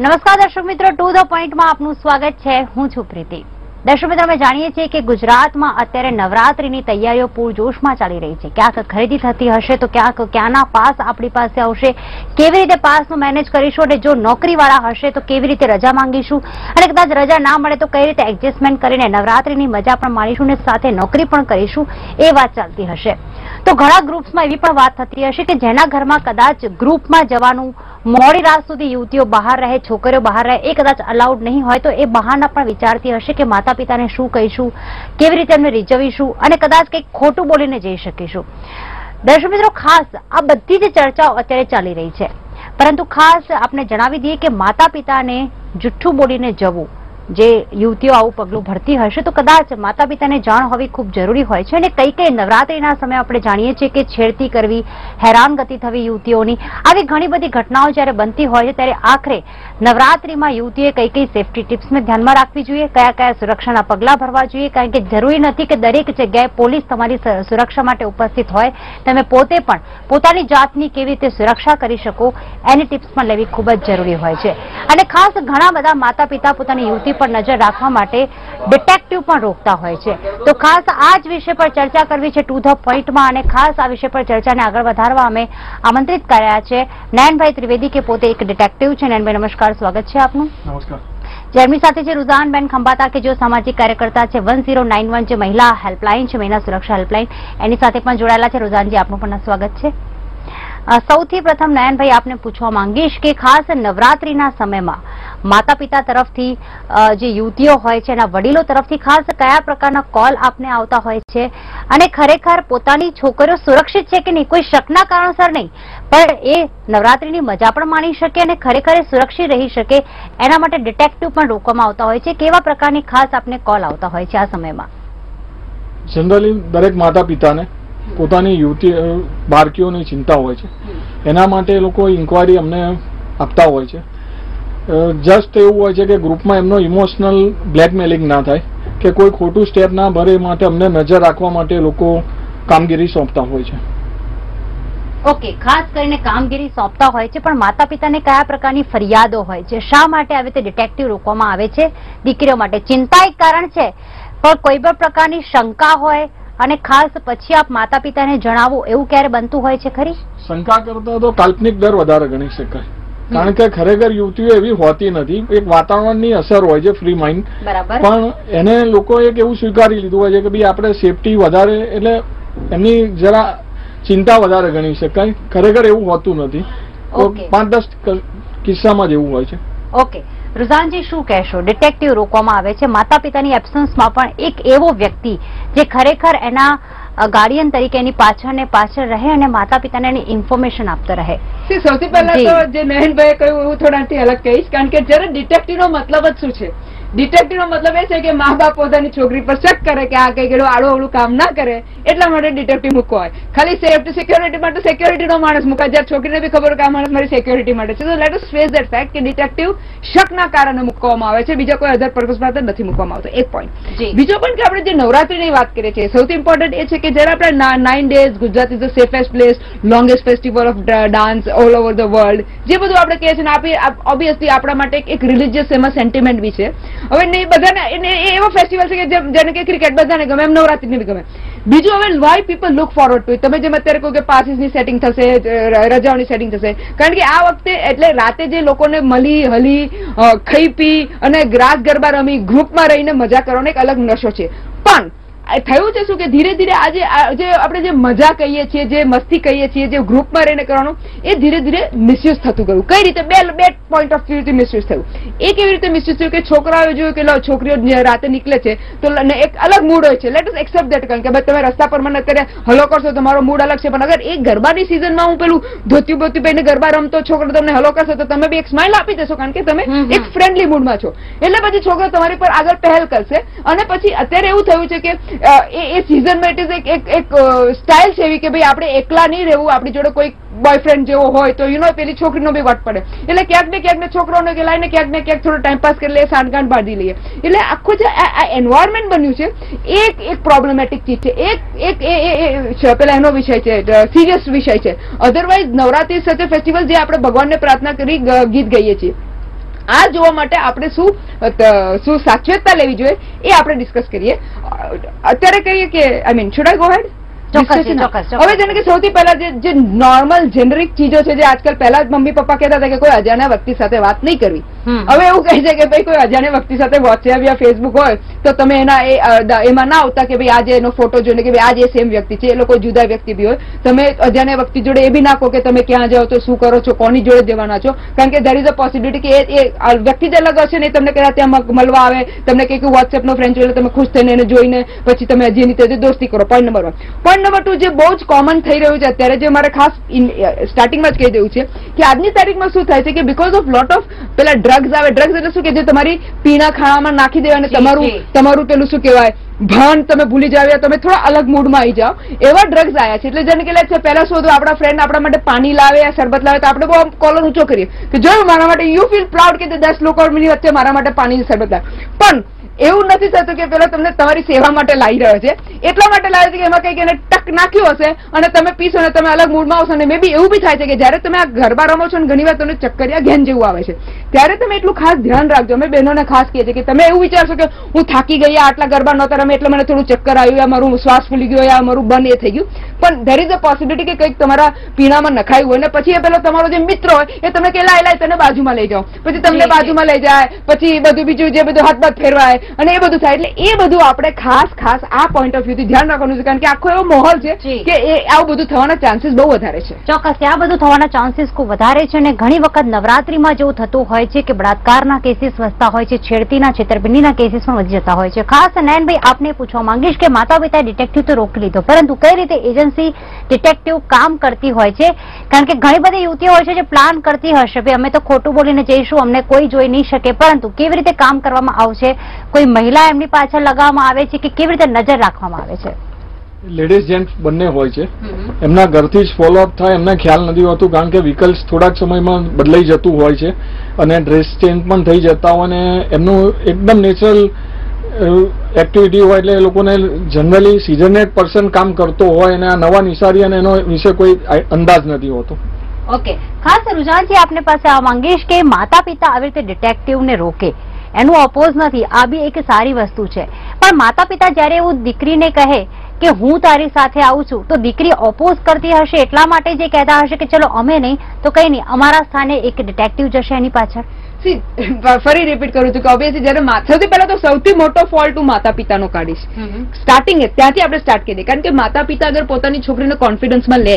નમસ્કાર દર્શક મિત્રો ટુ ધ પોઈન્ટમાં આપનું સ્વાગત છે. હું છું પ્રીતિ. દર્શક મિત્રો, અમે જાણીએ છીએ કે ગુજરાતમાં અત્યારે નવરાત્રીની તૈયારીઓ પૂરજોશમાં ચાલી રહી છે. ક્યાંક ખરીદી થતી હશે તો ક્યાંક ક્યાંના પાસ આપણી પાસે આવશે. કેવી રીતે પાસનું મેનેજ કરીશું અને જો નોકરીવાળા હશે તો કેવી રીતે રજા માંગીશું? અને કદાચ રજા ના મળે તો કઈ રીતે એડજસ્ટમેન્ટ કરીને નવરાત્રીની મજા પણ માણીશું અને સાથે નોકરી પણ કરીશું? એ વાત ચાલતી હશે. તો ઘણા ગ્રુપ્સમાં એવી પણ વાત થતી હશે કે જેના ઘરમાં કદાચ ગ્રુપમાં જવાનું મોડી રાત સુધી યુવતીઓ બહાર રહે, છોકરીઓ બહાર રહે, એ કદાચ અલાઉડ નહીં હોય તો એ બહારના પણ વિચારતી હશે કે માતા પિતાને શું કહીશું, કેવી રીતે એમને રીઝવીશું અને કદાચ કંઈક ખોટું બોલીને જઈ શકીશું. દર્શક મિત્રો, ખાસ આ બધી જ ચર્ચાઓ અત્યારે ચાલી રહી છે. પરંતુ ખાસ આપણે જણાવી દઈએ કે માતા પિતાને જુઠ્ઠું બોલીને જવું જે યુવતીઓ આવું પગલું ભરતી હશે, તો કદાચ માતા પિતાને જાણ હોવી ખૂબ જરૂરી હોય છે. અને કઈ કઈ નવરાત્રીના સમયે આપણે જાણીએ છીએ કે છેડતી કરવી, હેરાનગતિ થવી યુવતીઓની, આવી ઘણી બધી ઘટનાઓ જ્યારે બનતી હોય છે, ત્યારે આખરે નવરાત્રીમાં યુવતીએ કઈ કઈ સેફટી ટિપ્સને ધ્યાનમાં રાખવી જોઈએ, કયા કયા સુરક્ષાના પગલાં ભરવા જોઈએ, કારણ કે જરૂરી નથી કે દરેક જગ્યાએ પોલીસ તમારી સુરક્ષા માટે ઉપસ્થિત હોય. તમે પોતે પણ પોતાની જાતની કેવી રીતે સુરક્ષા કરી શકો, એની ટિપ્સ પણ લેવી ખૂબ જ જરૂરી હોય છે. અને ખાસ ઘણા બધા માતા પિતા પોતાની યુવતી પર નજર રાખવા માટે ડિટેક્ટિવ પણ રોકતા હોય છે. તો ખાસ આ જ વિષય પર ચર્ચા કરવી છે ટુ ધ પોઈન્ટમાં અને ખાસ આ વિષય પર ચર્ચાને આગળ વધારવા અમે આમંત્રિત કર્યા છે. નયનભાઈ ત્રિવેદી કે પોતે એક ડિટેક્ટિવ છે. નયનભાઈ નમસ્કાર. સ્વાગત છે આપનું. નમસ્કાર. જેમની સાથે છે રુઝાનબેન ખંભાતા કે જે સામાજિક કાર્યકર્તા છે. વન ઝીરો નાઇન વન જે મહિલા હેલ્પલાઇન છે મહિલા સુરક્ષા હેલ્પલાઇન એની સાથે પણ જોડાયેલા છે. રુઝાનજી આપનું પણ સ્વાગત છે. સૌથી પ્રથમ નયનભાઈ આપને પૂછવા માંગીશ કે ખાસ નવરાત્રીના સમયમાં માતા પિતા તરફથી જે યુવતીઓ હોય છે, એના વડીલો તરફથી ખાસ કયા પ્રકારના કોલ આપને આવતા હોય છે? અને ખરેખર પોતાની છોકરીઓ સુરક્ષિત છે કે નહીં? કોઈ શકના કારણસર નહીં, પણ એ નવરાત્રીની મજા પણ માણી શકે અને ખરેખર એ સુરક્ષિત રહી શકે, એના માટે ડિટેક્ટિવ પણ રોકવામાં આવતા હોય છે. કેવા પ્રકારની ખાસ આપને કોલ આવતા હોય છે આ સમયમાં? જનરલી દરેક માતા પિતાને પોતાની યુવતી બાળકીઓની ચિંતા હોય છે. એના માટે એ લોકો ઇન્કવાયરી અમને આપતા હોય છે. જસ્ટ એવું હોય છે કે ગ્રુપમાં એમનો ઇમોશનલ બ્લેકમેલિંગ ના થાય, કે કોઈ ખોટું સ્ટેપ ના ભરે માટે અમને નજર રાખવા માટે લોકો કામગીરી સોંપતા હોય છે. ઓકે ખાસ કરીને કામગીરી સોંપતા હોય છે, પણ માતા પિતાને કયા પ્રકારની ફરિયાદો હોય છે? શા માટે આવી રીતે ડિટેક્ટિવ રોકવામાં આવે છે? દીકરીઓ માટે ચિંતા એક કારણ છે, પણ કોઈ પણ પ્રકારની શંકા હોય અને ખાસ પછી આપ માતા પિતાને જણાવો એવું ક્યારે બનતું હોય છે ખરી? શંકા કરતા તો કાલ્પનિક દર વધારે ગણી શકાય. કારણ કે ખરેખર યુવતીઓ એવી હોતી નથી. એક વાતાવરણની અસર હોય છે ફ્રી માઇન્ડ પણ એને લોકો એક એવું સ્વીકારી લીધું હોય છે કે ભાઈ આપણે સેફટી વધારે એટલે એમની જરા ચિંતા વધારે ગણી શકાય. ખરેખર એવું હોતું નથી. પાંચ દસ કિસ્સામાં જ એવું હોય છે. ઓકે રુઝાનજી શું કહેશો? ડિટેક્ટિવ રોકવામાં આવે છે. માતા પિતાની એબસન્સમાં પણ એક એવો વ્યક્તિ જે ખરેખર એના ગાર્ડિયન તરીકે એની પાછળ ને પાછળ રહે અને માતા પિતાને એની ઇન્ફોર્મેશન આપતો રહે. સૌથી પહેલા. તો જે નયનભાઈએ કહ્યું હું થોડાથી અલગ કહીશ કારણ કે જરા ડિટેક્ટિવ નો મતલબ જ શું છે? ડિટેક્ટિવ નો મતલબ એ છે કે મા બાપ પોતાની છોકરી પર શક કરે કે આ કઈ ગયેલું આડું અવળું કામ ના કરે એટલા માટે ડિટેક્ટિવ મૂકવો હોય. ખાલી સેફ્ટી સિક્યોરિટી માટે સિક્યોરિટી નો માણસ મૂકાય જ્યારે છોકરીને બી ખબર કે આ માણસ મારી સિક્યોરિટી માટે છે. તો let us face that fact કે ડિટેક્ટિવ શકના કારણે મૂકવામાં આવે છે. બીજા કોઈ અધર પર્પઝ માટે નથી મૂકવામાં આવતો. એક પોઈન્ટ બીજો પણ કે આપણે જે નવરાત્રીની વાત કરીએ છીએ સૌથી ઇમ્પોર્ટન્ટ એ છે કે જ્યારે આપણે nine days Gujarat is the safest place longest festival of dance all over the world જે બધું આપણે કહીએ છીએ ને આપી ઓબ્વિયસલી આપણા માટે એક રિલિજિયસ એમાં સેન્ટિમેન્ટ બી છે. હવે નહીં બધાને એવો ફેસ્ટિવલ છે કે જેને કે ક્રિકેટ બધાને ગમે, એમ નવરાત્રીને બી ગમે. બીજું હવે why people look forward to તમે જેમ અત્યારે કહો કે પાસીસની સેટિંગ થશે રજાઓની સેટિંગ થશે. કારણ કે આ વખતે એટલે રાતે જે લોકોને મળી હલી ખાઈ પી અને ગ્રાસ ગરબા રમી ગ્રુપમાં રહીને મજા કરવાનો એક અલગ નશો છે. પણ થયું છે શું કે ધીરે ધીરે આજે જે આપણે જે મજા કહીએ છીએ જે મસ્તી કહીએ છીએ જે ગ્રુપમાં રહીને કરવાનું એ ધીરે ધીરે મિસયુઝ થતું ગયું. કઈ રીતે? બે બે પોઈન્ટ ઓફ વ્યૂથી મિસયુઝ થયું. એ કેવી રીતે મિસયુઝ થયું કે છોકરાઓ જોયું કે લો છોકરીઓ રાતે નીકળે છે તો એક અલગ મૂડ હોય છે. લેટ અસ એક્સેપ્ટ દેટ કારણ કે ભાઈ તમે રસ્તા પર મને અત્યારે હલો કરશો તો મારો મૂડ અલગ છે. પણ અગર એ ગરબાની સિઝનમાં હું પેલું ધોતી બોતી પહેરીને ગરબા રમતો છોકરો તમને હલો કરશો તો તમે બી એક સ્માઇલ આપી દેશો કારણ કે તમે. એક ફ્રેન્ડલી મૂડમાં છો. એટલે પછી છોકરો તમારી પર આગળ પહેલ કરશે. અને પછી અત્યારે એવું થયું છે કે એ એ મેટ ઇઝ એક એક સ્ટાઇલ છે એવી કે ભાઈ આપણે એકલા નહીં રહેવું, આપણી જોડે કોઈ બોયફ્રેન્ડ જેવો હોય તો યુ નો પેલી છોકરીનો બી વટ પડે. એટલે ક્યાંક ને ક્યાંક ને છોકરાઓને કે લાઈને ક્યાંક ને ક્યાંક થોડો ટાઈમ પાસ કરી લઈએ, સાંઠગાંઠ બાંધી લઈએ. એટલે આખું જે આ એન્વાયરમેન્ટ બન્યું છે, એક એક પ્રોબ્લેમેટિક ચીજ છે. એક એક, એ પેલા એનો વિષય છે સિરિયસ વિષય છે. અધરવાઇઝ નવરાત્રી સાથે ફેસ્ટિવલ જે આપણે ભગવાનને પ્રાર્થના કરી ગીત ગાઈએ છીએ. આ જોવા માટે આપણે શું શું સાચવેતતા લેવી જોઈએ એ આપણે ડિસ્કસ કરીએ અત્યારે કહીએ કે I mean should I go ahead ચોક્કસ, ચોક્કસ, ચોક્કસ. હવે જેને કે સૌથી પહેલા જે નોર્મલ જેનરિક ચીજો છે જે આજકાલ પહેલા જ મમ્મી પપ્પા કહેતા હતા કે કોઈ અજાણ્યા વ્યક્તિ સાથે વાત નહીં કરવી. હવે એવું કહે છે કે ભાઈ, કોઈ અજાણ્યા વ્યક્તિ સાથે વોટ્સએપ યા ફેસબુક હોય, તો તમે એના એમાં ના આવતા કે ભાઈ આજે એનો ફોટો જોઈને કે ભાઈ આજે સેમ વ્યક્તિ છે, એ લોકો જુદા વ્યક્તિ બી હોય. તમે અજાણ્યા વ્યક્તિ જોડે એ બી નાખો કે તમે ક્યાં જાઓ છો, શું કરો છો, કોની જોડે જવાના છો. કારણ કે ધેર ઇઝ અ પોસિબિલિટી કે એ- વ્યક્તિ જ અલગ હશે ને તમને કદાચ ત્યાં મળવા આવે, તમને કે વોટ્સએપ નો ફ્રેન્ડ જોઈને તમે ખુશ થઈને એને જોઈને પછી તમે એની સાથે દોસ્તી કરો point number one point number two જે બહુ જ કોમન થઈ રહ્યું છે અત્યારે, જે મારે ખાસ સ્ટાર્ટિંગમાં જ કહી દેવું છે કે આજની તારીખમાં શું થાય છે કે બિકોઝ ઓફ લોટ ઓફ પેલા ડ્રગ્સ આવે ડ્રગ્સ એટલે શું કે જે તમારી પીણા ખાણામાં નાખી દેવાય અને તમારું તમારું પેલું શું કહેવાય ભાન તમે ભૂલી જાવ તમે થોડા અલગ મૂડમાં આવી જાઓ. એવા ડ્રગ્સ આવ્યા છે એટલે જેને કે પહેલા શોધો આપણા ફ્રેન્ડ આપણા માટે પાણી લાવે યા શરબત લાવે તો આપણે બહુ કોલર ઊંચો કરીએ. કે જોયું મારા માટે યુ ફીલ પ્રાઉડ કે દસ લોકોની વચ્ચે મારા માટે પાણી શરબત લાવે. પણ એવું નથી થતું કે પેલો તમને તમારી સેવા માટે લાવી રહ્યો છે. એટલા માટે લાવે છે કે એમાં કંઈક એને ટક નાખ્યું હશે અને તમે પીશો અને તમે અલગ મૂડમાં આવશો અને મે બી એવું બી થાય છે કે જ્યારે તમે આ ગરબા રમો છો ને ઘણી વાર તમને ચક્કરિયા ઘેન જેવું આવે છે. ત્યારે તમે એટલું ખાસ ધ્યાન રાખજો. અમે બહેનોને ખાસ કહીએ છીએ કે તમે એવું વિચારશો કે હું થાકી ગઈ આટલા ગરબા નહોતા રમે એટલે મને થોડું ચક્કર આવ્યું યા મારું શ્વાસ ફૂલી ગયો યા મારું બન એ થઈ ગયું. પણ ધેર ઇઝ અ પોસિબિલિટી કે કંઈક તમારા પીણામાં નખાયું હોય ને પછી એ પેલો તમારો જે મિત્ર હોય એ તમે કે લાય લાય તને બાજુમાં લઈ જાઓ. પછી તમને. બાજુમાં લઈ જાય પછી બધું બીજું જે બધું હાથ બાથ ફેરવાય અને એ બધું થાય. એટલે એ બધું આપણે ખાસ ખાસ આ પોઈન્ટ ઓફ વ્યૂથી ધ્યાન રાખવાનું છે. કારણ કે આખો એવો માહોલ છે કે એ આવું બધું થવાના ચાન્સીસ બહુ વધારે છે. ચોક્કસ આ બધું થવાના ચાન્સીસ ખૂબ વધારે છે અને ઘણી વખત નવરાત્રીમાં જેવું થતું હોય છે કે બળાત્કારના કેસીસ વધતા હોય છે છેડતીના છેતરપિંડીના કેસીસ પણ વધી જતા હોય છે. ખાસ નયનભાઈ આપને પૂછવા માંગીશ કે માતા પિતાએ ડિટેક્ટિવ તો રોકી લીધો પરંતુ કઈ રીતે એજન્સી ડિટેક્ટિવ કામ કરતી હોય છે? કારણ કે ઘણી બધી યુવતીઓ હોય છે જે પ્લાન કરતી હશે ભાઈ અમે તો ખોટું બોલીને જઈશું અમને કોઈ જોઈ નહીં શકે પરંતુ કેવી રીતે કામ કરવામાં આવશે? કોઈ મહિલા એમની પાછળ લગાવવામાં આવે છે કે કેવી રીતે નજર રાખવામાં આવે છે? લેડીઝ જેન્ટ્સ બંને હોય છે. એમના ઘરથી જ ફોલોઅપ થાય એમને ખ્યાલ નથી હોતું કારણ કે વ્હીકલ્સ થોડાક સમયમાં બદલાઈ જતું હોય છે અને ડ્રેસ ચેન્જ પણ થઈ જતા હોય અને એમનું એકદમ નેચરલ એક્ટિવિટી હોય એટલે એ લોકોને જનરલી સિઝનેટ પર્સન કામ કરતો હોય અને આ નવા નિશારી અને એનો વિશે કોઈ અંદાજ નથી હોતો. ઓકે ખાસ રુઝાનજી આપને પાસે આ માંગીશ કે માતા પિતા આવી રીતે ડિટેક્ટિવને રોકે. એનું અપોઝ નથી. આ બી એક સારી વસ્તુ છે. પણ માતા પિતા જ્યારે એવું દીકરીને કહે કે હું તારી સાથે આવું છું, તો દીકરી ઓપોઝ કરતી હશે એટલા માટે જે કહેતા હશે કે ચલો અમે નહીં, તો કઈ નહીં. અમારા સ્થાને એક ડિટેક્ટિવ જશે એની પાછળ. ફરી રિપીટ કરું છું કે ઓબ્વિયસલી જયારે સૌથી પહેલા તો સૌથી મોટો ફોલ્ટ હું માતા પિતાનો કાઢીશ સ્ટાર્ટિંગ ત્યાંથી આપણે સ્ટાર્ટ કરીએ. કારણ કે માતા પિતા અગર પોતાની છોકરીને કોન્ફિડન્સમાં લે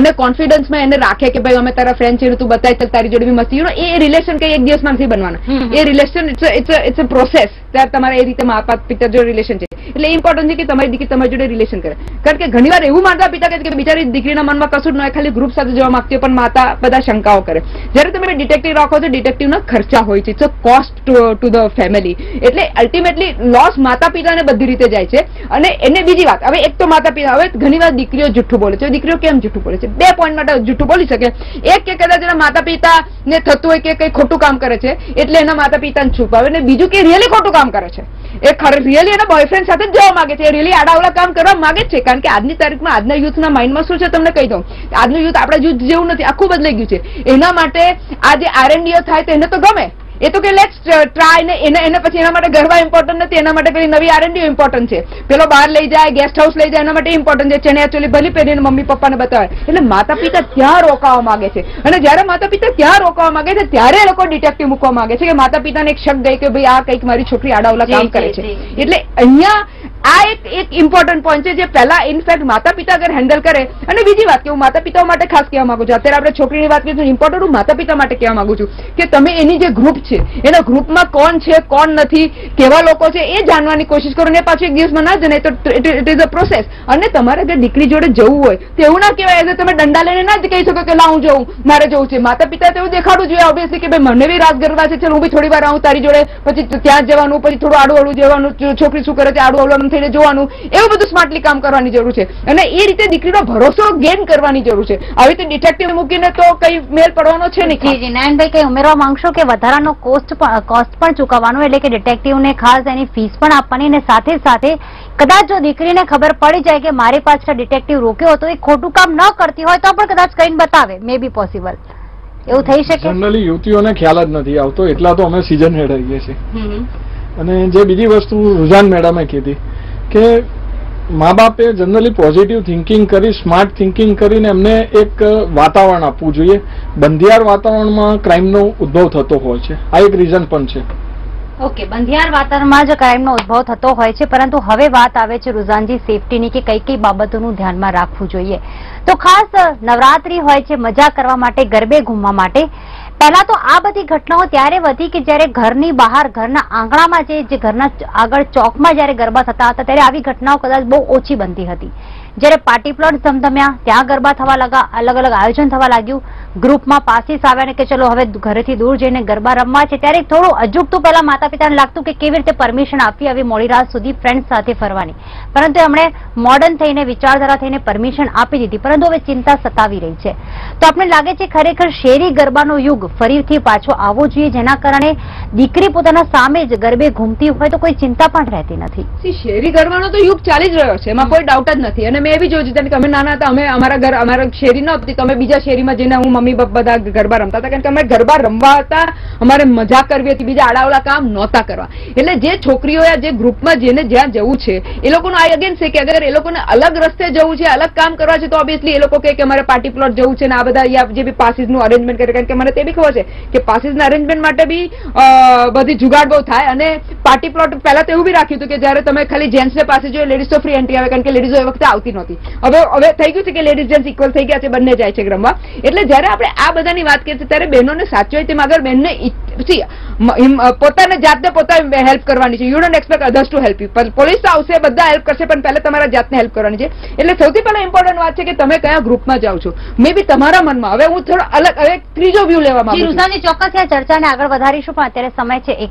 અને કોન્ફિડન્સમાં એને રાખે કે ભાઈ અમે તારા ફ્રેન્ડ છે તું બતાવી ચાલ તારી જોડે બી મસ્તી યુ એ રિલેશન કઈ એક દિવસમાં નથી બનવાના. એ relation it's it's it's a process ત્યારે તમારે એ રીતે માતા પિતા જોડે રિલેશન છે. એટલે ઇમ્પોર્ટન્ટ છે કે તમારી દીકરી તમારી જોડે રિલેશન કરે. કારણ કે ઘણીવાર એવું માતા પિતા કે બિચારી દીકરીના મનમાં કશું જ ન હોય, ખાલી ગ્રુપ સાથે જવા માંગતી પણ માતા બધા શંકાઓ કરે. જ્યારે તમે ડિટેક્ટિવ રાખો છો ડિટેક્ટિવના ખર્ચા હોય છે. It's a cost to the family એટલે અલ્ટિમેટલી લોસ માતા પિતાને બધી રીતે જાય છે. અને એને બીજી વાત, હવે એક તો માતા પિતા, હવે ઘણીવાર દીકરીઓ જુઠ્ઠું બોલે છે. દીકરીઓ કેમ જુઠ્ઠું બોલે છે? બે પોઈન્ટ માટે જુઠ્ઠું બોલી શકે. એક કે કદાચ એના માતા પિતા ને થતું હોય કે કઈ ખોટું કામ કરે છે, એટલે એના માતા પિતાને છુપાવે. ને બીજું કે રિયલી ખોટું કામ કરે છે. એ રિયલી એના બોયફ્રેન્ડ સાથે જવા માંગે છે. રિયલી આડાવડા કામ કરવા માંગે છે. કારણ કે આજની તારીખમાં આજના યુથના માઇન્ડમાં શું છે તમને કહી દઉં. આજનું યુથ આપણા યુથ જેવું નથી, આખું બદલાઈ ગયું છે. એના માટે આ જે આરએનડીઓ થાય તો એને તો ગમે. એ તો કે લેટ્સ ટ્રાય ને એને એને પછી એના માટે ગરબા ઇમ્પોર્ટન્ટ નથી એના માટે પેલી નવી આરએનડી ઇમ્પોર્ટન્ટ છે. પેલો બહાર લઈ જાય ગેસ્ટ હાઉસ લઈ જાય એના માટે ઇમ્પોર્ટન્ટ છે. ચણિયા ચોલી ભલી પહેરીને મમ્મી પપ્પાને બતાવે. એટલે માતા પિતા ત્યાં રોકાવા માંગે છે? અને જ્યારે માતા પિતા ત્યાં રોકાવા માંગે છે ત્યારે એ લોકો ડિટેક્ટિવ મૂકવા માંગે છે કે માતા પિતાને એક શક ગઈ કે ભાઈ આ કંઈક મારી છોકરી આડાવલા કામ કરે છે. એટલે અહીંયા આ એક એક ઇમ્પોર્ટન્ટ પોઈન્ટ છે જે પહેલા ઇનફેક્ટ માતા પિતા અગર હેન્ડલ કરે, અને બીજી વાત કે હું માતા પિતાઓ માટે ખાસ કહેવા માંગુ છું. અત્યારે આપણે છોકરીની વાત કરીએ તો ઇમ્પોર્ટન્ટ હું માતા પિતા માટે કહેવા માંગુ છું કે તમે એની જે ગ્રુપ છે, એના ગ્રુપમાં કોણ છે, કોણ નથી, કેવા લોકો છે, એ જાણવાની કોશિશ કરો ને પાછું એક દિવસમાં ના જને તો ઇટ ઇઝ અ પ્રોસેસ અને તમારે જે દીકરી જોડે જવું હોય, તો એવું ના કહેવાય એઝ તમે દંડા લઈને ના જ કહી શકો કે લા હું જવું મારે જવું છે. માતા પિતા તો એવું દેખાડવું જોઈએ ઓબ્વિયસલી કે ભાઈ, મને બી રાસ ગરબા છે, ચાલ, હું બી થોડી વાર આવું, તારી જોડે પછી ત્યાં જવાનું, પછી થોડું આડું આડું જવાનું, છોકરી શું કરે છે આડું અવલંબન થઈને જોવાનું એવું બધું સ્માર્ટલી કામ કરવાની જરૂર છે. અને એ રીતે દીકરીનો ભરોસો ગેન કરવાની જરૂર છે. આવી રીતે ડિટેક્ટિવ મૂકીને તો કઈ મેલ પડવાનો છે ને જી ખાસ. કઈ ઉમેરવા માંગશો કે વધારાનો કોસ્ટ કોસ્ટ પણ ચૂકવવાનો એટલે કે ડિટેક્ટિવને ખાસ એની ફીસ પણ આપવાની અને સાથે સાથે કદાચ જો દીકરીને ખબર પડી જાય કે મારી પાછળ ડિટેક્ટિવ રોક્યો હતો એ ખોટું કામ ન કરતી હોય તો પણ કદાચ કઈ બતાવે. મે બી પોસિબલ એવું થઈ શકે? જનરલી યુવતીઓને ખ્યાલ જ નથી આવતો. એટલા તો અમે સિઝન હેડ રહીએ છીએ. અને જે બીજી વસ્તુ રુઝાન મેડમે કીધી કે મા બાપે જનરલી પોઝિટિવ થિંકિંગ કરી સ્માર્ટ થિંકિંગ કરીને એમને એક વાતાવરણ આપવું જોઈએ. બંધિયાર વાતાવરણમાં ક્રાઇમનો ઉદ્ભવ થતો હોય છે. આ એક રીઝન પણ છે. ઓકે, બંધિયાર વાતાવરણમાં જ ક્રાઇમનો ઉદ્ભવ થતો હોય છે, પરંતુ હવે વાત આવે છે રુઝાનજી સેફટીની કે કઈ કઈ બાબતોનું ધ્યાનમાં રાખવું જોઈએ. તો ખાસ નવરાત્રી હોય છે, મજા કરવા માટે, ગરબે ઘૂમવા માટે. પહેલા તો આ બધી ઘટનાઓ ત્યારે વધી કે જ્યારે ઘરની બહાર, ઘરના આંગણામાં જે ઘરના આગળ ચોકમાં જ્યારે ગરબા થતા હતા, ત્યારે આવી ઘટનાઓ કદાચ બહુ ઓછી બનતી હતી. જ્યારે પાર્ટી પ્લોટ ધમધમ્યા, ત્યાં ગરબા થવા લાગા અલગ અલગ આયોજન થવા લાગ્યું. ગ્રુપમાં પાસીસ આવ્યા ને કે ચલો, હવે ઘરેથી દૂર જઈને ગરબા રમવા છે, ત્યારે થોડું અજુગતું પહેલા માતા પિતાને લાગતું કે કેવી રીતે પરમિશન આપી આવી મોડી રાત સુધી ફ્રેન્ડ સાથે ફરવાની. પરંતુ એમણે મોડર્ન થઈને, વિચારધારા થઈને પરમિશન આપી દીધી, પરંતુ હવે ચિંતા સતાવી રહી છે. તો આપણે લાગે છે ખરેખર શેરી ગરબાનો યુગ ફરીથી પાછો આવવો જોઈએ, જેના કારણે દીકરી પોતાના સામે જ ગરબે ઘૂમતી હોય તો કોઈ ચિંતા પણ રહેતી નથી? શેરી ગરબાનો તો યુગ ચાલી જ રહ્યો છે, એમાં કોઈ ડાઉટ જ નથી. અને મેં એ જોયું છે કે અમે નાના હતા, અમે અમારા ઘર અમારા શેરી ન હતી અમે બીજા શેરીમાં જઈને હું, મમ્મી બધા ગરબા રમતા હતા. કારણ કે અમે ગરબા રમવા હતા, અમારે મજા કરવી હતી, બીજા આડાવડા કામ નહોતા કરવા. એટલે જે છોકરીઓએ જે ગ્રુપમાં જેને જ્યાં જવું છે, એ લોકોનું આ અગેન છે કે અગર એ લોકોને અલગ રસ્તે જવું છે, અલગ કામ કરવા છે, તો ઓબ્વિયસલી એ લોકો કે અમારે પાર્ટી પ્લોટ જવું છે ને આ બધા યા જે બી પાસીસનું અરેન્જમેન્ટ કરે. કારણ કે મને તે બી ખબર છે કે પાસીસના અરેન્જમેન્ટ માટે બી બધી જુગાડ બહુ થાય અને પાર્ટી પ્લોટ પહેલા તો એવું બી રાખ્યું હતું કે જ્યારે તમે ખાલી જેન્ટ્સને પાસે જોઈએ લેડીઝ ફ્રી એન્ટ્રી આવે. કારણ કે લેડીઝો એ વખતે આવતી નહોતી. હવે હવે થઈ ગયું છે કે લેડીઝ જેન્ટ્સ ઇક્વલ થઈ ગયા છે બંને જાય છે રમવા એટલે જ્યારે આપણે આ બધાની વાત કરીએ છીએ ત્યારે બહેનોને સાચો તેમ આગળ બહેનને પોતાને જાતને પોતાને હેલ્પ કરવાની છે. You don't expect others to help you police તો આવશે બધા હેલ્પ કરશે પણ પહેલા તમારા જાતને હેલ્પ કરવાની છે. એટલે સૌથી પહેલા ઇમ્પોર્ટન્ટ વાત છે કે તમે કયા ગ્રુપમાં જાઓ છો. મે બી તમારા મનમાં. હવે હું થોડો અલગ હવે ત્રીજો વ્યૂ લેવા જી માંગુ છું. ચોક્કસ આ ચર્ચાને આગળ વધારીશું પણ અત્યારે સમય છે એક